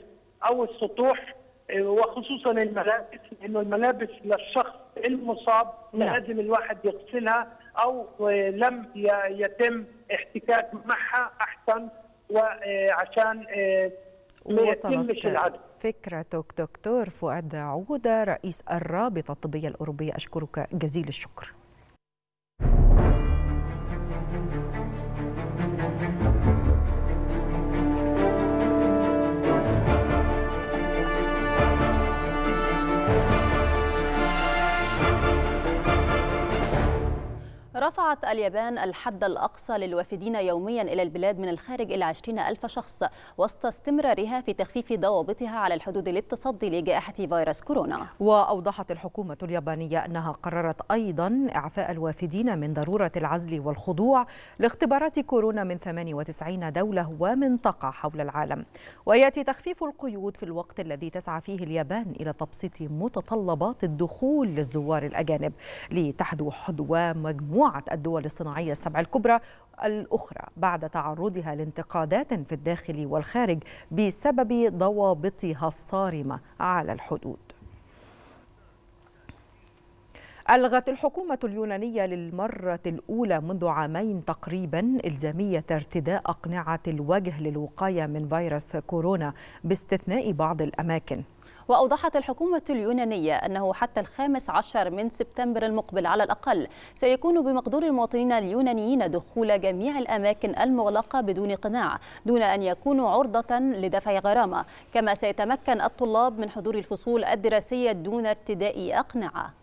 أو السطوح وخصوصا الملابس لأنه الملابس للشخص المصاب نعم. لازم الواحد يغسلها أو لم يتم احتكاك معها أحسن وعشان وصلت فكرتك دكتور فؤاد عودة رئيس الرابطة الطبية الأوروبية. أشكرك جزيل الشكر. رفعت اليابان الحد الأقصى للوافدين يوميا إلى البلاد من الخارج إلى 20 ألف شخص وسط استمرارها في تخفيف ضوابطها على الحدود للتصدي لجائحة فيروس كورونا. وأوضحت الحكومة اليابانية أنها قررت أيضا إعفاء الوافدين من ضرورة العزل والخضوع لاختبارات كورونا من 98 دولة ومنطقة حول العالم. ويأتي تخفيف القيود في الوقت الذي تسعى فيه اليابان إلى تبسيط متطلبات الدخول للزوار الأجانب لتحذو حذو مجموعة مجموعة الدول الصناعية السبع الكبرى الأخرى بعد تعرضها لانتقادات في الداخل والخارج بسبب ضوابطها الصارمة على الحدود. ألغت الحكومة اليونانية للمرة الأولى منذ عامين تقريبا إلزامية ارتداء أقنعة الوجه للوقاية من فيروس كورونا باستثناء بعض الأماكن. وأوضحت الحكومة اليونانية أنه حتى الخامس عشر من سبتمبر المقبل على الأقل سيكون بمقدور المواطنين اليونانيين دخول جميع الأماكن المغلقة بدون قناع دون أن يكونوا عرضة لدفع غرامة كما سيتمكن الطلاب من حضور الفصول الدراسية دون ارتداء أقنعة.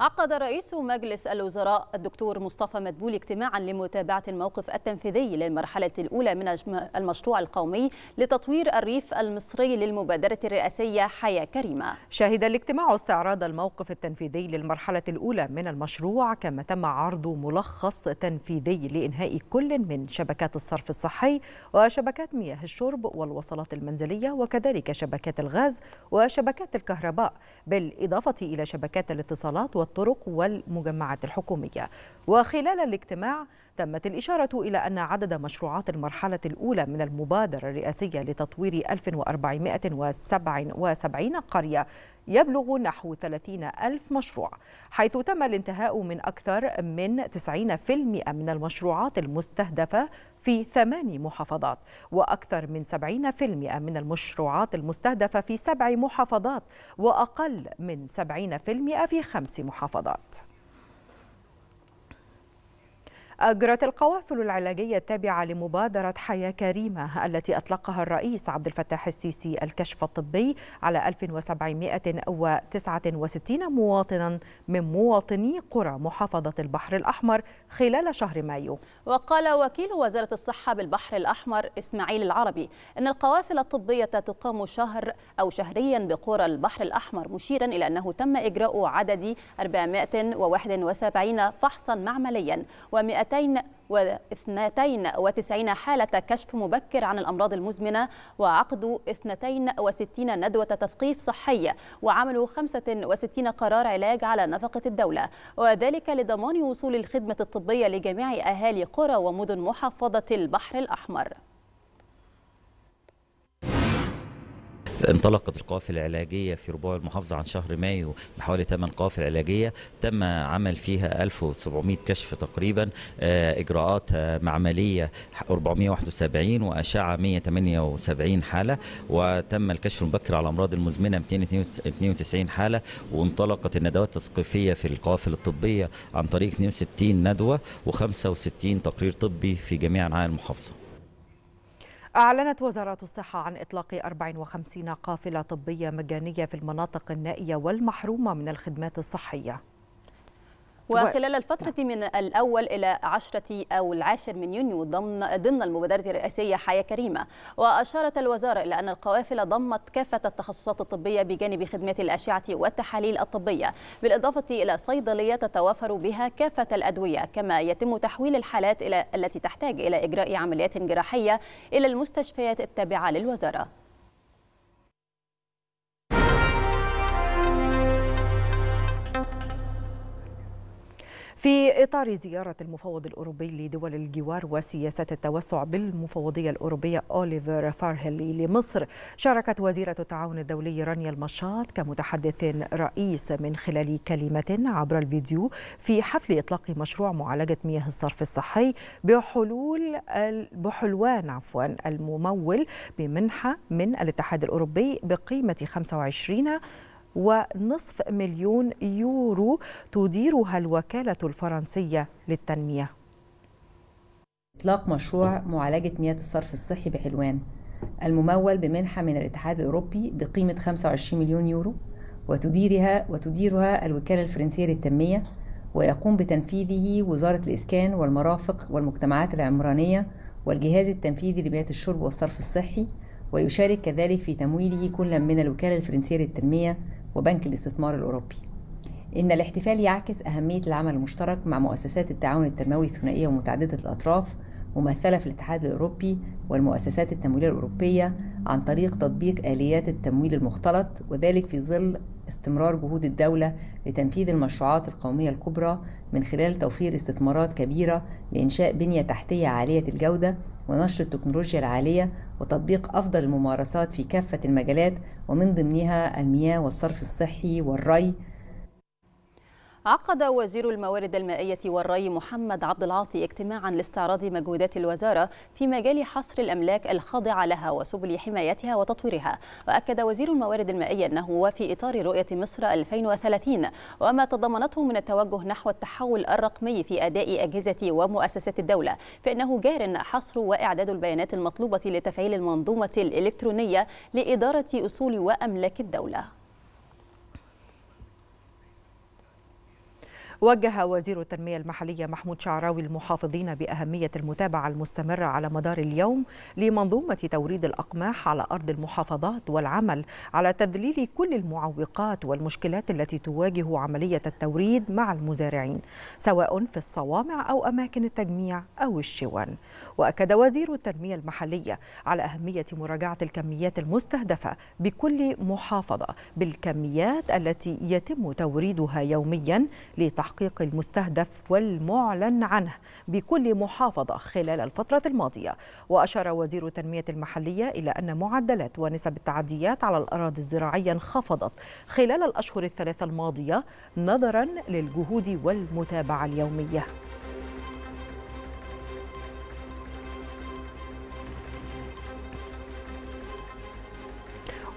عقد رئيس مجلس الوزراء الدكتور مصطفى مدبولي اجتماعا لمتابعة الموقف التنفيذي للمرحلة الأولى من المشروع القومي لتطوير الريف المصري للمبادرة الرئاسية حياة كريمة. شهد الاجتماع استعراض الموقف التنفيذي للمرحلة الأولى من المشروع كما تم عرض ملخص تنفيذي لإنهاء كل من شبكات الصرف الصحي وشبكات مياه الشرب والوصلات المنزلية وكذلك شبكات الغاز وشبكات الكهرباء بالإضافة إلى شبكات الاتصالات والطرق والمجمعات الحكومية. وخلال الاجتماع تمت الإشارة إلى أن عدد مشروعات المرحلة الأولى من المبادرة الرئاسية لتطوير 1477 قرية يبلغ نحو 30 ألف مشروع حيث تم الانتهاء من أكثر من 90% من المشروعات المستهدفة في ثمان محافظات وأكثر من 70% من المشروعات المستهدفة في سبع محافظات وأقل من 70% في خمس محافظات. أجرت القوافل العلاجية التابعة لمبادرة حياة كريمة التي أطلقها الرئيس عبد الفتاح السيسي الكشف الطبي على 1769 مواطنا من مواطني قرى محافظة البحر الأحمر خلال شهر مايو. وقال وكيل وزارة الصحة بالبحر الأحمر إسماعيل العربي أن القوافل الطبية تقام شهر أو شهريا بقرى البحر الأحمر مشيرا إلى أنه تم إجراء عدد 471 فحصا معمليا و200 و92 حالة كشف مبكر عن الأمراض المزمنة وعقد 62 ندوة تثقيف صحية وعمل 65 قرار علاج على نفقة الدولة. وذلك لضمان وصول الخدمة الطبية لجميع أهالي قرى ومدن محافظة البحر الأحمر. انطلقت القوافل العلاجية في ربوع المحافظة عن شهر مايو بحوالي 8 قوافل علاجية. تم عمل فيها 1700 كشف تقريبا إجراءات معملية 471 وأشعة 178 حالة. وتم الكشف المبكر على الأمراض المزمنة 292 حالة. وانطلقت الندوات التثقيفية في القوافل الطبية عن طريق 62 ندوة و65 تقرير طبي في جميع أنحاء المحافظة. أعلنت وزارة الصحة عن إطلاق 54 قافلة طبية مجانية في المناطق النائية والمحرومة من الخدمات الصحية. وخلال الفترة من الأول إلى عشرة أو العاشر من يونيو ضمن ضمن المبادرة الرئاسية حياة كريمة وأشارت الوزارة إلى أن القوافل ضمت كافة التخصصات الطبية بجانب خدمات الأشعة والتحاليل الطبية بالإضافة إلى صيدلية تتوافر بها كافة الأدوية كما يتم تحويل الحالات إلى التي تحتاج إلى إجراء عمليات جراحية إلى المستشفيات التابعة للوزارة. في إطار زيارة المفوض الأوروبي لدول الجوار وسياسة التوسع بالمفوضية الأوروبية أوليفر فارهيلي لمصر. شاركت وزيرة التعاون الدولي رانيا المشاط كمتحدث رئيس من خلال كلمة عبر الفيديو في حفل إطلاق مشروع معالجة مياه الصرف الصحي بحلول بحلوان عفوا الممول بمنحة من الاتحاد الأوروبي بقيمة 25 ونصف مليون يورو تديرها الوكالة الفرنسية للتنمية. إطلاق مشروع معالجة مياه الصرف الصحي بحلوان الممول بمنحة من الاتحاد الأوروبي بقيمة 25 مليون يورو وتديرها وتديرها الوكالة الفرنسية للتنمية ويقوم بتنفيذه وزارة الإسكان والمرافق والمجتمعات العمرانية والجهاز التنفيذي لمياه الشرب والصرف الصحي ويشارك كذلك في تمويله كل من الوكالة الفرنسية للتنمية وبنك الاستثمار الأوروبي. إن الاحتفال يعكس أهمية العمل المشترك مع مؤسسات التعاون التنموي الثنائية ومتعددة الأطراف ممثلة في الاتحاد الأوروبي والمؤسسات التمويلية الأوروبية عن طريق تطبيق آليات التمويل المختلط وذلك في ظل استمرار جهود الدولة لتنفيذ المشروعات القومية الكبرى من خلال توفير استثمارات كبيرة لإنشاء بنية تحتية عالية الجودة ونشر التكنولوجيا العالية وتطبيق أفضل الممارسات في كافة المجالات ومن ضمنها المياه والصرف الصحي والري عقد وزير الموارد المائية والري محمد عبد العاطي اجتماعا لاستعراض مجهودات الوزارة في مجال حصر الأملاك الخاضعة لها وسبل حمايتها وتطويرها. وأكد وزير الموارد المائية أنه وفي إطار رؤية مصر 2030 وما تضمنته من التوجه نحو التحول الرقمي في أداء أجهزة ومؤسسات الدولة فإنه جار حصر وإعداد البيانات المطلوبة لتفعيل المنظومة الإلكترونية لإدارة أصول وأملاك الدولة. وجه وزير التنمية المحلية محمود شعراوي المحافظين بأهمية المتابعة المستمرة على مدار اليوم لمنظومة توريد الأقماح على أرض المحافظات والعمل على تذليل كل المعوقات والمشكلات التي تواجه عملية التوريد مع المزارعين سواء في الصوامع أو أماكن التجميع أو الشون وأكد وزير التنمية المحلية على أهمية مراجعة الكميات المستهدفة بكل محافظة بالكميات التي يتم توريدها يوميا لتحقيق تحقيق المستهدف والمعلن عنه بكل محافظة خلال الفترة الماضية. وأشار وزير التنمية المحلية إلى أن معدلات ونسب التعديات على الأراضي الزراعية انخفضت خلال الأشهر الثلاثة الماضية نظرا للجهود والمتابعة اليومية.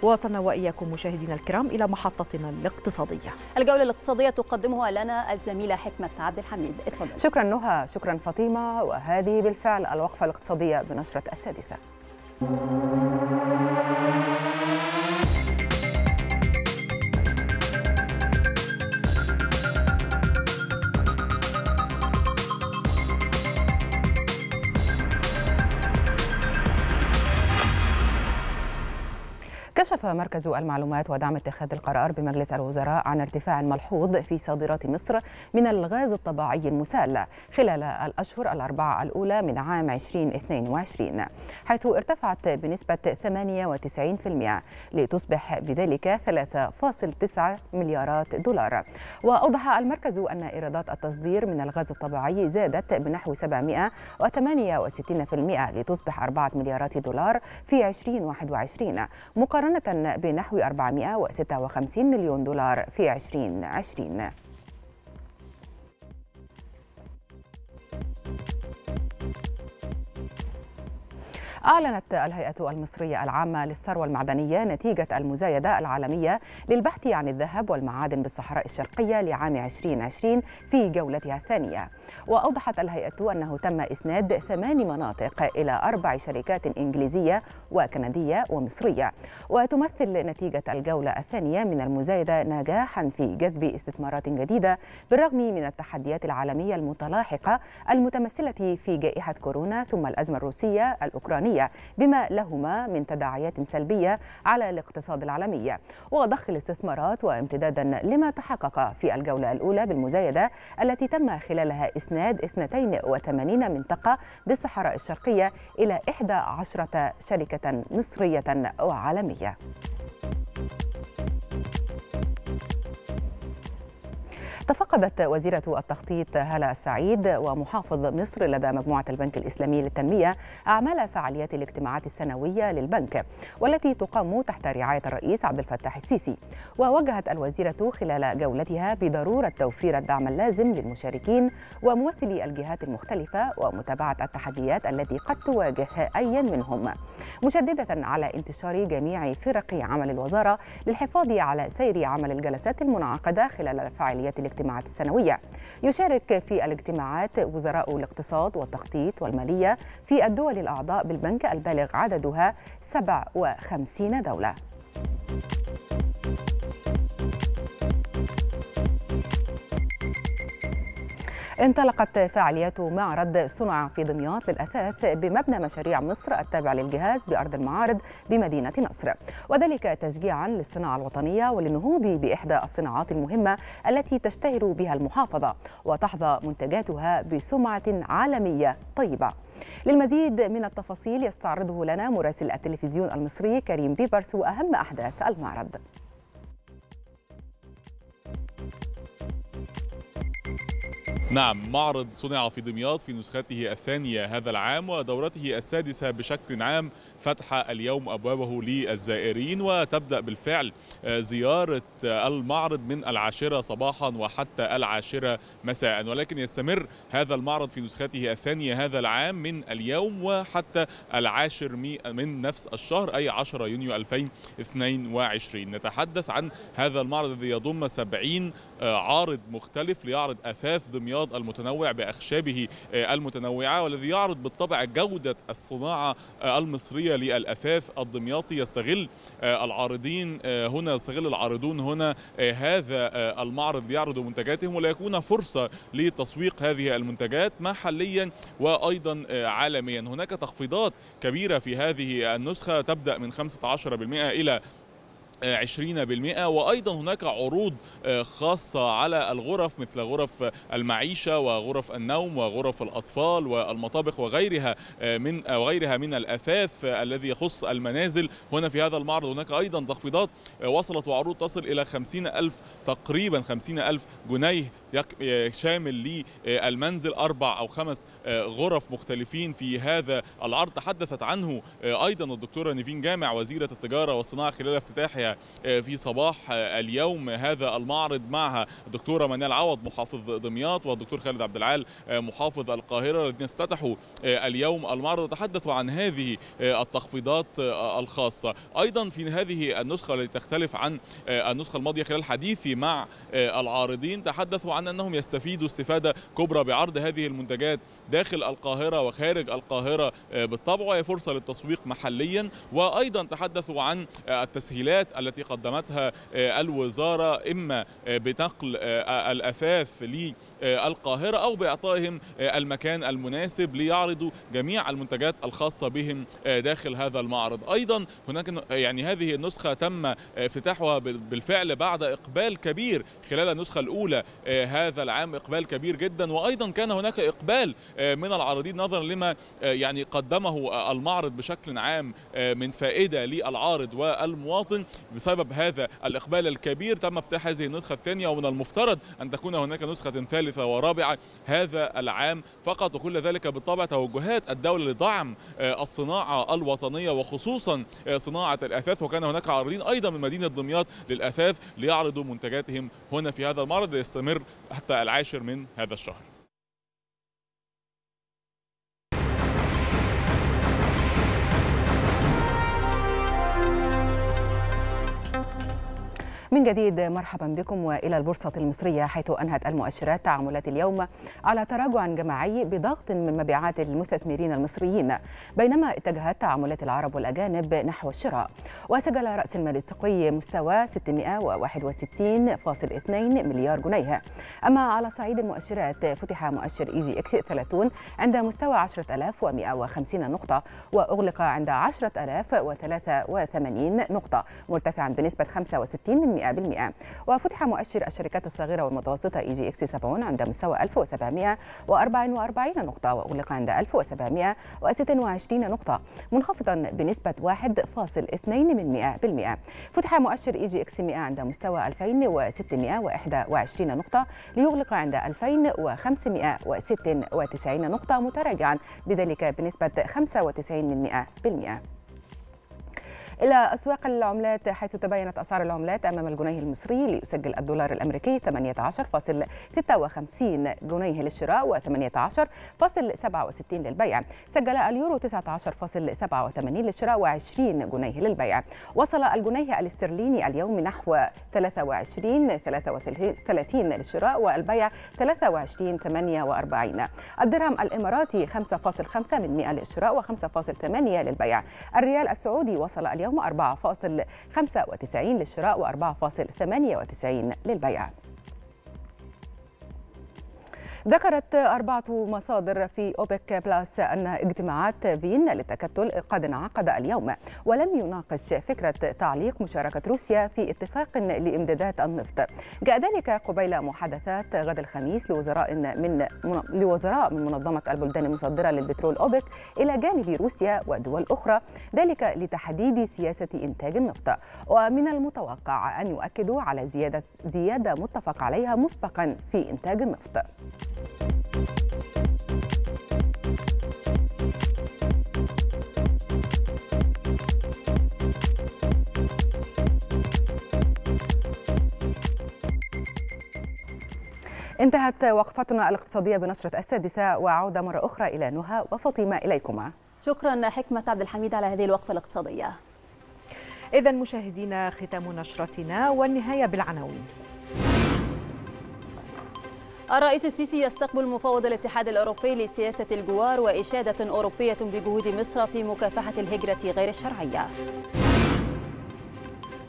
وصلنا وإياكم مشاهدينا الكرام إلى محطتنا الاقتصادية. الجولة الاقتصادية تقدمها لنا الزميلة حكمة عبد الحميد. اتفضل. شكرا نهى شكرا فاطمة. وهذه بالفعل الوقفة الاقتصادية بنشرة السادسة. كشف مركز المعلومات ودعم اتخاذ القرار بمجلس الوزراء عن ارتفاع ملحوظ في صادرات مصر من الغاز الطبيعي المسال خلال الأشهر الأربعة الأولى من عام 2022 حيث ارتفعت بنسبة 98% لتصبح بذلك 3.9 مليارات دولار. وأوضح المركز أن إيرادات التصدير من الغاز الطبيعي زادت بنحو 768% لتصبح 4 مليارات دولار في 2021 مقارنة بنحو 456 مليون دولار في 2020 أعلنت الهيئة المصرية العامة للثروة المعدنية نتيجة المزايدة العالمية للبحث عن الذهب والمعادن بالصحراء الشرقية لعام 2020 في جولتها الثانية. وأوضحت الهيئة أنه تم إسناد ثمان مناطق إلى أربع شركات إنجليزية وكندية ومصرية. وتمثل نتيجة الجولة الثانية من المزايدة نجاحا في جذب استثمارات جديدة بالرغم من التحديات العالمية المتلاحقة المتمثلة في جائحة كورونا ثم الأزمة الروسية الأوكرانية بما لهما من تداعيات سلبية على الاقتصاد العالمي. وضخ الاستثمارات وامتدادا لما تحقق في الجولة الأولى بالمزايدة التي تم خلالها إسناد 82 منطقة بالصحراء الشرقية إلى 11 شركة مصرية وعالمية. تفقدت وزيرة التخطيط هالة السعيد ومحافظ مصر لدى مجموعة البنك الإسلامي للتنمية أعمال فعاليات الاجتماعات السنوية للبنك والتي تقام تحت رعاية الرئيس عبد الفتاح السيسي. ووجهت الوزيرة خلال جولتها بضرورة توفير الدعم اللازم للمشاركين وممثلي الجهات المختلفة ومتابعة التحديات التي قد تواجه أي منهم. مشددة على انتشار جميع فرق عمل الوزارة للحفاظ على سير عمل الجلسات المنعقدة خلال الفعاليات الاجتماعات السنوية. يشارك في الاجتماعات وزراء الاقتصاد والتخطيط والمالية في الدول الأعضاء بالبنك البالغ عددها 57 دولة. انطلقت فعاليات معرض صنع في دمياط للأثاث بمبنى مشاريع مصر التابع للجهاز بأرض المعارض بمدينة نصر. وذلك تشجيعا للصناعة الوطنية وللنهوض بإحدى الصناعات المهمة التي تشتهر بها المحافظة وتحظى منتجاتها بسمعة عالمية طيبة. للمزيد من التفاصيل يستعرضه لنا مراسل التلفزيون المصري كريم بيبرس وأهم أحداث المعرض. نعم معرض صنع في دمياط في نسخته الثانية هذا العام ودورته السادسة بشكل عام فتح اليوم أبوابه للزائرين وتبدأ بالفعل زيارة المعرض من العاشرة صباحا وحتى العاشرة مساء. ولكن يستمر هذا المعرض في نسخته الثانية هذا العام من اليوم وحتى العاشر من نفس الشهر أي 10 يونيو 2022 نتحدث عن هذا المعرض الذي يضم 70 عارض مختلف ليعرض أثاث دمياط المتنوع بأخشابه المتنوعة والذي يعرض بالطبع جودة الصناعة المصرية للأثاث الدمياطي يستغل العارضين هنا يستغل العارضون هنا هذا المعرض ليعرضوا منتجاتهم وليكون فرصة لتسويق هذه المنتجات محليا وأيضا عالميا. هناك تخفيضات كبيرة في هذه النسخة تبدأ من 15% إلى 20% وأيضا هناك عروض خاصة على الغرف مثل غرف المعيشة وغرف النوم وغرف الأطفال والمطابخ وغيرها من وغيرها من الأثاث الذي يخص المنازل. هنا في هذا المعرض هناك أيضا تخفيضات وصلت وعروض تصل إلى 50 ألف تقريبا 50 ألف جنيه شامل للمنزل أربع أو خمس غرف مختلفين في هذا العرض. تحدثت عنه أيضا الدكتورة نيفين جامع وزيرة التجارة والصناعة خلال افتتاحها في صباح اليوم. هذا المعرض معها الدكتورة منال عوض محافظ دمياط والدكتور خالد عبد العال محافظ القاهرة الذين افتتحوا اليوم المعرض. وتحدثوا عن هذه التخفيضات الخاصة. أيضا في هذه النسخة التي تختلف عن النسخة الماضية خلال حديثي مع العارضين تحدثوا عن أنهم يستفيدوا استفادة كبرى بعرض هذه المنتجات داخل القاهرة وخارج القاهرة بالطبع وهي فرصة للتسويق محليا. وأيضا تحدثوا عن التسهيلات التي قدمتها الوزارة إما بنقل الأثاث للقاهرة أو بإعطائهم المكان المناسب ليعرضوا جميع المنتجات الخاصة بهم داخل هذا المعرض. أيضا هناك يعني هذه النسخة تم افتتاحها بالفعل بعد إقبال كبير خلال النسخة الأولى هذا العام إقبال كبير جدا وأيضا كان هناك إقبال من العارضين نظرا لما يعني قدمه المعرض بشكل عام من فائدة للعارض والمواطن بسبب هذا الإقبال الكبير. تم افتتاح هذه النسخة الثانية ومن المفترض أن تكون هناك نسخة ثالثة ورابعة هذا العام فقط وكل ذلك بالطبع توجهات الدولة لدعم الصناعة الوطنية وخصوصا صناعة الأثاث. وكان هناك عارضين أيضا من مدينة دمياط للأثاث ليعرضوا منتجاتهم هنا في هذا المعرض يستمر حتى العاشر من هذا الشهر. من جديد مرحبا بكم وإلى البورصة المصرية حيث أنهت المؤشرات تعاملات اليوم على تراجع جماعي بضغط من مبيعات المستثمرين المصريين بينما اتجهت تعاملات العرب والأجانب نحو الشراء. وسجل رأس المال السوقي مستوى 661.2 مليار جنيه. أما على صعيد المؤشرات فتح مؤشر EGX 30 عند مستوى 10150 نقطة وأغلق عند 10083 نقطة مرتفعا بنسبة 65 من 100% وفتح مؤشر الشركات الصغيرة والمتوسطة EGX 70 عند مستوى 1744 نقطة وأغلق عند 1726 نقطة منخفضا بنسبة 1.2 من 100% فتح مؤشر EGX 100 عند مستوى 2621 نقطة ليغلق عند 2596 نقطة متراجعا بذلك بنسبة 95 من 100%. إلى أسواق العملات حيث تباينت أسعار العملات أمام الجنيه المصري ليسجل الدولار الأمريكي 18.56 جنيه للشراء و18.67 للبيع. سجل اليورو 19.87 للشراء و20 جنيه للبيع. وصل الجنيه الاسترليني اليوم نحو 23 33 للشراء والبيع 23 48 الدرهم الإماراتي 5.5 من 100 للشراء و5.8 للبيع. الريال السعودي وصل اليوم اليوم 4.95 للشراء و4.98 للبيع. ذكرت أربعة مصادر في أوبك بلاس أن اجتماعات فين للتكتل قد انعقد اليوم ولم يناقش فكرة تعليق مشاركة روسيا في اتفاق لإمدادات النفط جاء ذلك قبيل محادثات غد الخميس لوزراء من لوزراء من منظمة البلدان المصدرة للبترول أوبك إلى جانب روسيا ودول أخرى ذلك لتحديد سياسة إنتاج النفط ومن المتوقع أن يؤكدوا على زيادة زيادة متفق عليها مسبقا في إنتاج النفط. انتهت وقفتنا الاقتصادية بنشرة السادسة وعودة مرة أخرى إلى نهى وفاطمة إليكما. شكرا حكمة عبد الحميد على هذه الوقفة الاقتصادية. إذا مشاهدينا ختام نشرتنا والنهاية بالعناوين. الرئيس السيسي يستقبل مفوض الاتحاد الأوروبي لسياسة الجوار وإشادة أوروبية بجهود مصر في مكافحة الهجرة غير الشرعية.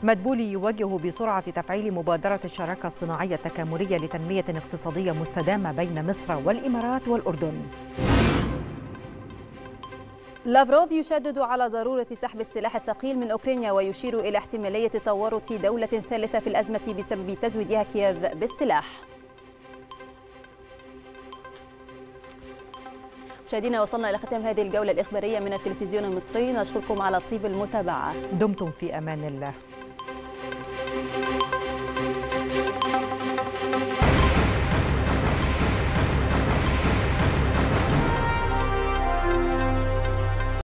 مدبولي يوجه بسرعة تفعيل مبادرة الشراكة الصناعية التكاملية لتنمية اقتصادية مستدامة بين مصر والإمارات والأردن. لافروف يشدد على ضرورة سحب السلاح الثقيل من أوكرانيا ويشير إلى احتمالية تورط دولة ثالثة في الأزمة بسبب تزويدها كييف بالسلاح. مشاهدينا وصلنا إلى ختام هذه الجولة الإخبارية من التلفزيون المصري. نشكركم على طيب المتابعة. دمتم في أمان الله.